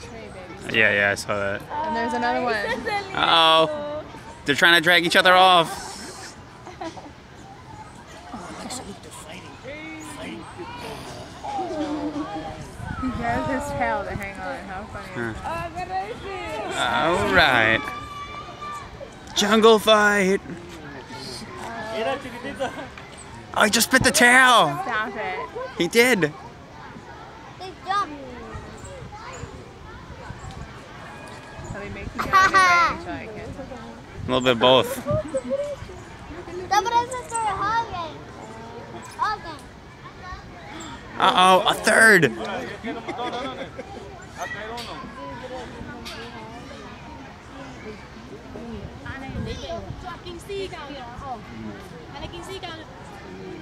There's one on the tree, baby. Yeah, yeah, I saw that. And there's another one. Uh oh. They're trying to drag each other off. He has his tail to hang on. How funny is that? All right. Jungle fight. Oh, he just bit the tail. Stop it. He did. A little bit both. Somebody's just started hugging. Hugging. Uh oh, a third.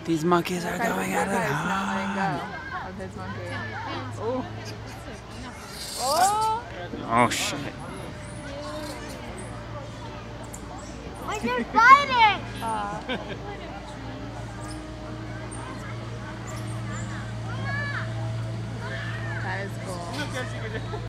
These monkeys are going at That it. guy's not letting go of. Oh. Oh! Oh shit. They're fighting? That is cool.